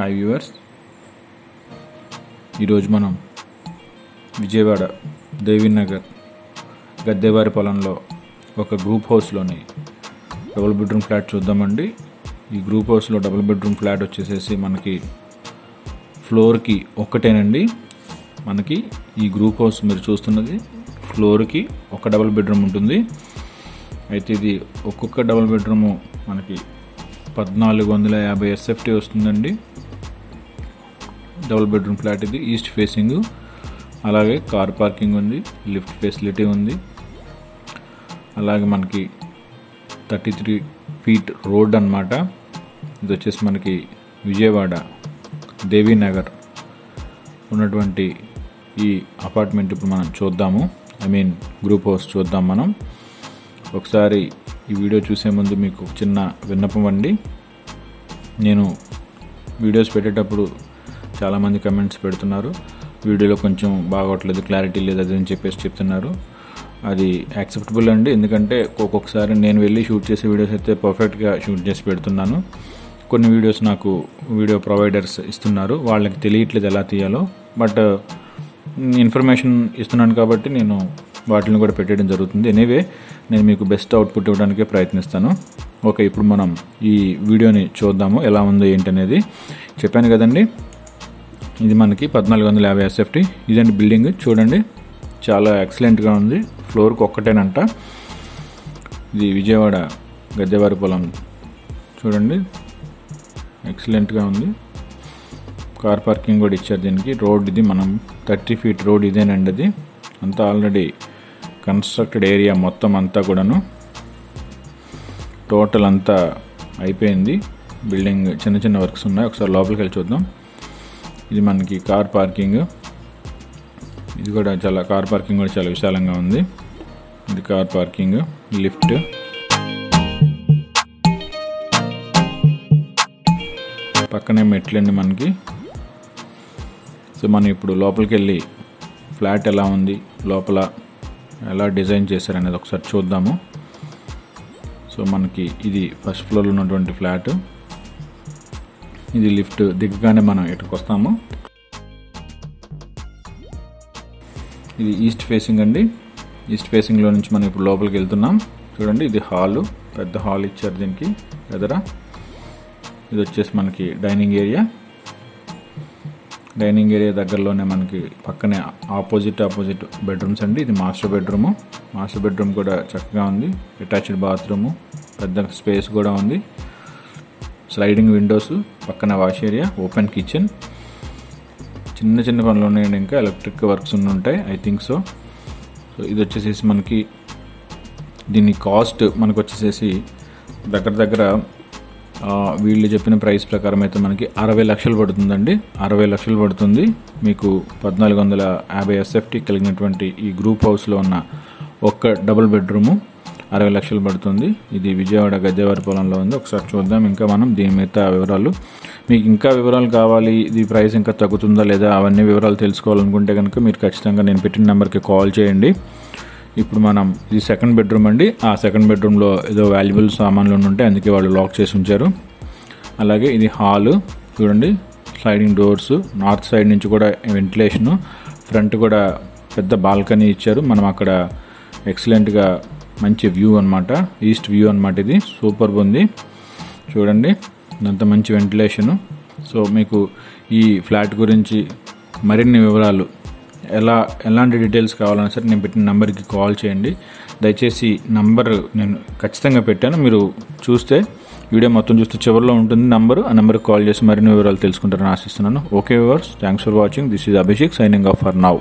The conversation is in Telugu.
హాయ్ వ్యూవర్స్ ఈరోజు మనం విజయవాడ దేవీనగర్ గద్దెవారి పొలంలో ఒక గ్రూప్ హౌస్లోని డబుల్ బెడ్రూమ్ ఫ్లాట్ చూద్దామండి. ఈ గ్రూప్ హౌస్లో డబుల్ బెడ్రూమ్ ఫ్లాట్ వచ్చేసేసి మనకి ఫ్లోర్కి ఒక్కటేనండి మనకి ఈ గ్రూప్ హౌస్ మీరు చూస్తున్నది ఫ్లోర్కి ఒక డబుల్ బెడ్రూమ్ ఉంటుంది. అయితే ఇది ఒక్కొక్క డబుల్ బెడ్రూము మనకి పద్నాలుగు వందల యాభై ఎస్ఎఫ్టీ వస్తుందండి. డబుల్ బెడ్రూమ్ ఫ్లాట్ ఇది ఈస్ట్ ఫేసింగ్. అలాగే కార్ పార్కింగ్ ఉంది లిఫ్ట్ ఫెసిలిటీ ఉంది. అలాగే మనకి థర్టీ త్రీ ఫీట్ రోడ్ అన్నమాట. ఇది వచ్చేసి మనకి విజయవాడ దేవీనగర్ ఉన్నటువంటి ఈ అపార్ట్మెంట్ ఇప్పుడు మనం చూద్దాము. ఐ మీన్ గ్రూప్ హౌస్ చూద్దాం మనం. ఒకసారి ఈ వీడియో చూసే ముందు మీకు ఒక చిన్న విన్నపం అండి. నేను వీడియోస్ పెట్టేటప్పుడు చాలామంది కమెంట్స్ పెడుతున్నారు. వీడియోలో కొంచెం బాగోట్లేదు క్లారిటీ లేదు అది అని చెప్పేసి చెప్తున్నారు. అది యాక్సెప్టబుల్ అండి. ఎందుకంటే ఒక్కొక్కసారి నేను వెళ్ళి షూట్ చేసే వీడియోస్ అయితే పర్ఫెక్ట్గా షూట్ చేసి పెడుతున్నాను. కొన్ని వీడియోస్ నాకు వీడియో ప్రొవైడర్స్ ఇస్తున్నారు. వాళ్ళకి తెలియట్లేదు ఎలా తీయాలో. బట్ ఇన్ఫర్మేషన్ uh, ఇస్తున్నాను కాబట్టి నేను వాటిని కూడా పెట్టడం జరుగుతుంది. ఎనీవే నేను మీకు బెస్ట్ అవుట్పుట్ ఇవ్వడానికే ప్రయత్నిస్తాను. ఓకే ఇప్పుడు మనం ఈ వీడియోని చూద్దాము. ఎలా ఉందో ఏంటనేది చెప్పాను కదండి. ఇది మనకి పద్నాలుగు వందల యాభై ఎస్ఎఫ్టీ ఇదండి బిల్డింగ్. చూడండి చాలా ఎక్సలెంట్గా ఉంది. ఫ్లోర్కి ఒక్కటేనంట. ఇది విజయవాడ గద్దెవారి పొలం. చూడండి ఎక్సలెంట్గా ఉంది. కార్ పార్కింగ్ కూడా ఇచ్చారు దీనికి. రోడ్ ఇది మనం థర్టీ ఫీట్ రోడ్ ఇదేనండి అది. అంతా ఆల్రెడీ కన్స్ట్రక్టెడ్ ఏరియా మొత్తం అంతా కూడాను. టోటల్ అంతా అయిపోయింది. బిల్డింగ్ చిన్న చిన్న వర్క్స్ ఉన్నాయి. ఒకసారి లోపలికి వెళ్ళి చూద్దాం. ఇది మనకి కార్ పార్కింగ్. ఇది కూడా చాలా కార్ పార్కింగ్ కూడా చాలా విశాలంగా ఉంది. ఇది కార్ పార్కింగ్ లిఫ్ట్. పక్కనే మెట్లండి మనకి. సో మనం ఇప్పుడు లోపలికి వెళ్ళి ఫ్లాట్ ఎలా ఉంది లోపల ఎలా డిజైన్ చేశారనేది ఒకసారి చూద్దాము. సో మనకి ఇది ఫస్ట్ ఫ్లోర్లో ఉన్నటువంటి ఫ్లాట్. ఇది లిఫ్ట్ దిగగానే మనం ఇటుకు వస్తాము ఇది ఈస్ట్ ఫేసింగ్ అండి. ఈస్ట్ ఫేసింగ్లో నుంచి మనం ఇప్పుడు లోపలికి వెళ్తున్నాం. చూడండి ఇది హాలు. పెద్ద హాల్ ఇచ్చారు దీనికి. ఎదరా? ఇది వచ్చేసి మనకి డైనింగ్ ఏరియా. డైనింగ్ ఏరియా దగ్గరలోనే మనకి పక్కనే ఆపోజిట్ ఆపోజిట్ బెడ్రూమ్స్ అండి. ఇది మాస్టర్ బెడ్రూము. మాస్టర్ బెడ్రూమ్ కూడా చక్కగా ఉంది. Attached bathroom. పెద్ద స్పేస్ కూడా ఉంది. Sliding windows. పక్కన వాష్ ఏరియా ఓపెన్ కిచెన్. చిన్న చిన్న పనులు ఉన్నాయండి ఇంకా ఎలక్ట్రిక్ వర్క్స్ ఉంటాయి ఐ థింక్ సో. సో ఇది వచ్చేసేసి మనకి దీని కాస్ట్ మనకు వచ్చేసేసి దగ్గర దగ్గర వీళ్ళు చెప్పిన ప్రైస్ ప్రకారం అయితే మనకి అరవై లక్షలు పడుతుందండి. అరవై లక్షలు పడుతుంది. మీకు పద్నాలుగు వందల యాభై ఎస్ఎఫ్టీ కలిగినటువంటి ఈ గ్రూప్ హౌస్లో ఉన్న ఒక్క డబుల్ బెడ్రూము అరవై లక్షలు పడుతుంది. ఇది విజయవాడ గద్దెవారి పొలంలో ఉంది. ఒకసారి చూద్దాం. ఇంకా మనం దీని మిగతా వివరాలు. మీకు ఇంకా వివరాలు కావాలి? ఇది ప్రైస్ ఇంకా తగ్గుతుందా లేదా? అవన్నీ వివరాలు తెలుసుకోవాలనుకుంటే కనుక మీరు ఖచ్చితంగా నేను పెట్టిన నెంబర్కి కాల్ చేయండి. ఇప్పుడు మనం ఇది సెకండ్ బెడ్రూమ్ అండి. ఆ సెకండ్ బెడ్రూమ్లో ఏదో వాల్యుబుల్ సామాన్లు ఉంటే అందుకే వాళ్ళు లాక్ చేసి ఉంచారు. అలాగే ఇది హాలు. చూడండి. స్లైడింగ్ డోర్స్ నార్త్ సైడ్ నుంచి కూడా వెంటిలేషను ఫ్రంట్ కూడా పెద్ద బాల్కనీ ఇచ్చారు. మనం అక్కడ ఎక్సలెంట్గా మంచి వ్యూ అనమాట ఈస్ట్ వ్యూ అనమాట ఇది. సూపర్ ఉంది చూడండి అంత మంచి వెంటిలేషను. సో మీకు ఈ ఫ్లాట్ గురించి మరిన్ని వివరాలు ఎలా ఎలాంటి డీటెయిల్స్ కావాలన్నా సరే నేను పెట్టిన నెంబర్కి కాల్ చేయండి. దయచేసి నంబర్ నేను ఖచ్చితంగా పెట్టాను. మీరు చూస్తే వీడియో మొత్తం చూస్తే చివరిలో ఉంటుంది నంబరు. ఆ నెంబర్కి కాల్ చేసి మరిన్ని వివరాలు తెలుసుకుంటారని ఆశిస్తున్నాను. Okay viewers thanks for watching. This is Abhishek signing off for now.